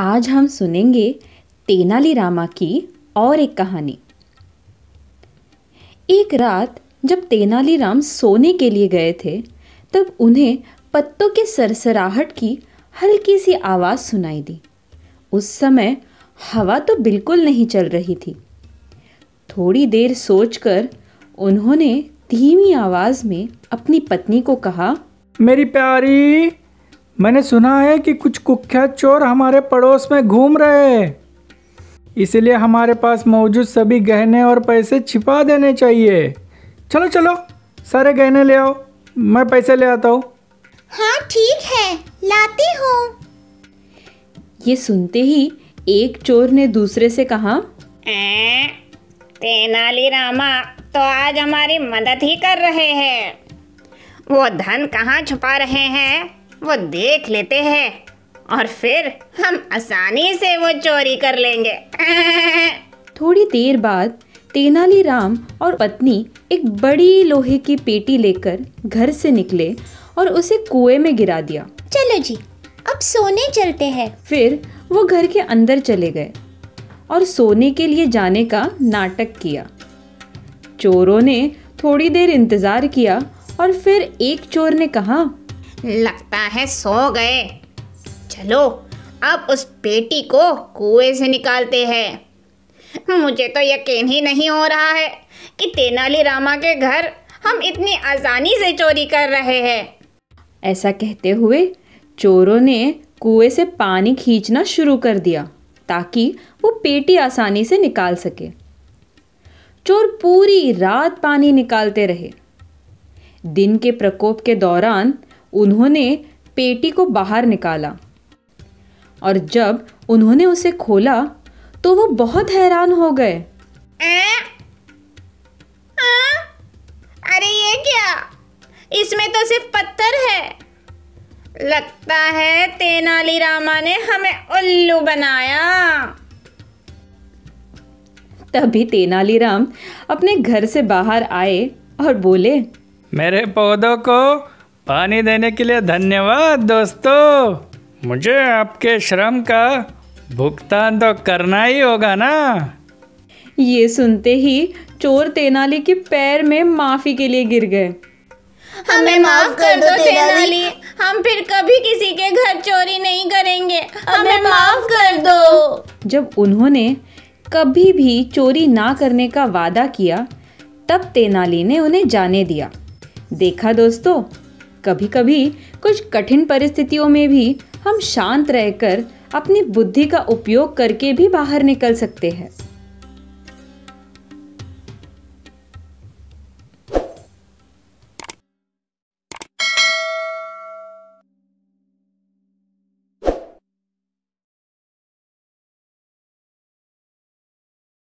आज हम सुनेंगे तेनालीरामा की और एक कहानी। एक रात जब तेनालीराम सोने के लिए गए थे, तब उन्हें पत्तों के सरसराहट की हल्की सी आवाज़ सुनाई दी। उस समय हवा तो बिल्कुल नहीं चल रही थी। थोड़ी देर सोचकर उन्होंने धीमी आवाज़ में अपनी पत्नी को कहा, मेरी प्यारी मैंने सुना है कि कुछ कुख्यात चोर हमारे पड़ोस में घूम रहे हैं। इसलिए हमारे पास मौजूद सभी गहने और पैसे छिपा देने चाहिए। चलो चलो सारे गहने ले आओ। मैं पैसे ले आता हूँ। हाँ ठीक है लाती हूँ। ये सुनते ही एक चोर ने दूसरे से कहा तेनालीरामा तो आज हमारी मदद ही कर रहे हैं। वो धन कहाँ छुपा रहे हैं? वो देख लेते हैं। और फिर हम आसानी से वो चोरी कर लेंगे। थोड़ी देर बाद तेनालीराम और पत्नी एक बड़ी लोहे की पेटी लेकर घर से निकले और उसे कुएँ में गिरा दिया। चलो जी अब सोने चलते हैं। फिर वो घर के अंदर चले गए और सोने के लिए जाने का नाटक किया। चोरों ने थोड़ी देर इंतज़ार किया और फिर एक चोर ने कहा लगता है सो गए। चलो, अब उस पेटी को कुएँ से निकालते हैं। मुझे तो यकीन ही नहीं हो रहा है कि तेनालीरामा के घर हम इतनी आसानी से चोरी कर रहे हैं। ऐसा कहते हुए चोरों ने कुएँ से पानी खींचना शुरू कर दिया, ताकि वो पेटी आसानी से निकाल सके। चोर पूरी रात पानी निकालते रहे। दिन के प्रकोप के दौरान उन्होंने पेटी को बाहर निकाला। और जब उन्होंने उसे खोला तो वो बहुत हैरान हो गए। अरे ये क्या? इसमें तो सिर्फ़ पत्थर है। लगता है तेनालीरामा ने हमें उल्लू बनाया। तभी तेनालीराम अपने घर से बाहर आए और बोले मेरे पौधों को पानी देने के लिए धन्यवाद दोस्तों। मुझे आपके श्रम का भुगतान तो करना ही होगा ना? ये सुनते ही चोर तेनाली के पैर में माफ़ी के लिए गिर गए। हमें माफ़ कर दो तेनाली। हम फिर कभी किसी के घर चोरी नहीं करेंगे। हमें माफ़ कर दो। जब उन्होंने कभी भी चोरी ना करने का वादा किया तब तेनाली ने उन्हें जाने दिया। देखा दोस्तों कभी कभी कुछ कठिन परिस्थितियों में भी हम शांत रहकर अपनी बुद्धि का उपयोग करके भी बाहर निकल सकते हैं।